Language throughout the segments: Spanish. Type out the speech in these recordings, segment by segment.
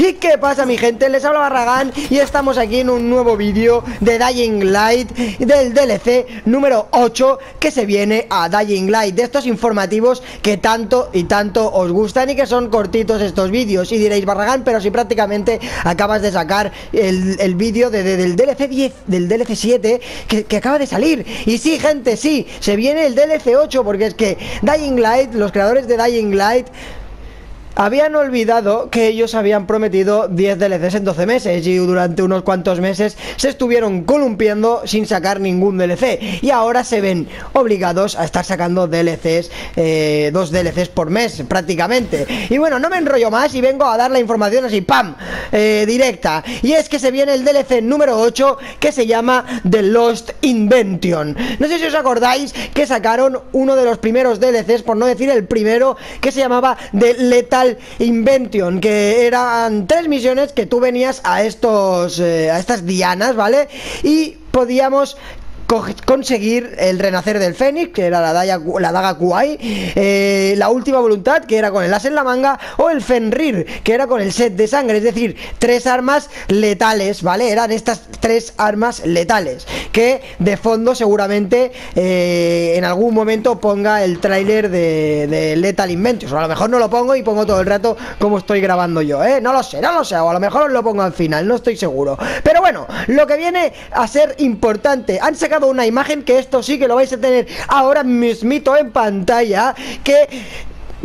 ¿Y qué pasa mi gente? Les habla Barragán y estamos aquí en un nuevo vídeo de Dying Light del DLC número 8 que se viene a Dying Light De estos informativos que tanto y tanto os gustan y que son cortitos estos vídeos Y diréis Barragán, pero si prácticamente acabas de sacar el, vídeo de, del DLC 10, del DLC 7 que, que acaba de salir Y sí gente, sí, se viene el DLC 8 porque es que Dying Light, los creadores de Dying Light habían olvidado que ellos habían prometido 10 DLCs en 12 meses y durante unos cuantos meses se estuvieron columpiando sin sacar ningún DLC y ahora se ven obligados a estar sacando DLCs, eh, dos DLCs por mes prácticamente. Y bueno, no me enrollo más y vengo a dar la información así, ¡pam! Eh, directa. Y es que se viene el DLC número 8 que se llama The Lost Invention. No sé si os acordáis que sacaron uno de los primeros DLCs, por no decir el primero, que se llamaba The Lethal Invention, que eran tres misiones que tú venías a estos eh, a estas dianas, ¿vale? Y podíamos conseguir el renacer del Fénix, que era la, la daga Kuai, eh, la última voluntad, que era con el as en la manga, o el Fenrir, que era con el set de sangre, es decir, tres armas letales, ¿vale? Eran estas tres armas letales, que de fondo seguramente eh, en algún momento ponga el tráiler de, de, Lethal Inventions, o a lo mejor no lo pongo y pongo todo el rato como estoy grabando yo, ¿eh? No lo sé, no lo sé, o a lo mejor lo pongo al final, no estoy seguro. Pero bueno, lo que viene a ser importante, han sacado una imagen que esto sí que lo vais a tener ahora mismito en pantalla que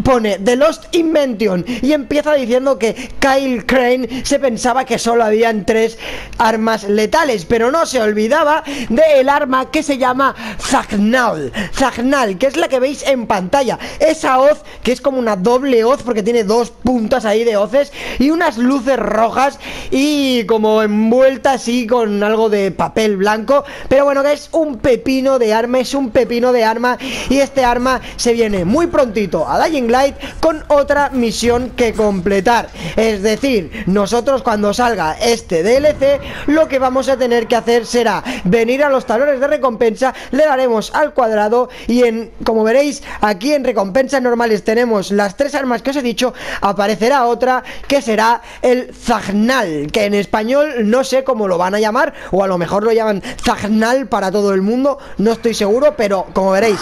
pone The Lost Invention y empieza diciendo que Kyle Crane se pensaba que solo habían tres armas letales, pero no se olvidaba del arma que se llama Zagnal, Zagnal, que es la que veis en pantalla. Esa hoz que es como una doble hoz porque tiene dos puntas ahí de hoces y unas luces rojas y como envuelta así con algo de papel blanco, pero bueno, que es un pepino de arma, es un pepino de arma y este arma se viene muy prontito. A Dying Light con otra misión que completar. Es decir, nosotros cuando salga este DLC, lo que vamos a tener que hacer será venir a los talones de recompensa, le daremos al cuadrado y en, como veréis, aquí en recompensas normales tenemos las tres armas que os he dicho, aparecerá otra que será el Zagnal, que en español no sé cómo lo van a llamar, o a lo mejor lo llaman Zagnal para todo el mundo, no estoy seguro, pero como veréis,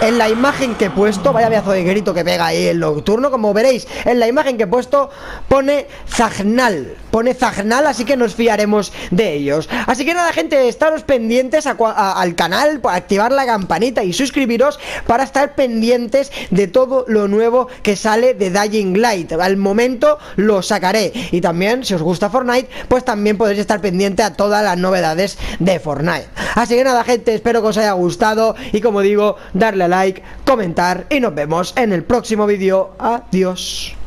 en la imagen que he puesto, vaya pedazo de grito que pega ahí el nocturno, como veréis, en la imagen que he puesto pone Zagnal, pone Zagnal, así que nos fiaremos de ellos. Así que nada, gente, estaros pendientes al canal, activar la campanita y suscribiros para estar pendientes de todo lo nuevo que sale de Dying Light. Al momento lo sacaré. Y también, si os gusta Fortnite, pues también podéis estar pendiente a todas las novedades de Fortnite. Así que nada, gente, espero que os haya gustado y como digo, darle a like, comentar y nos vemos en el próximo vídeo. Adiós.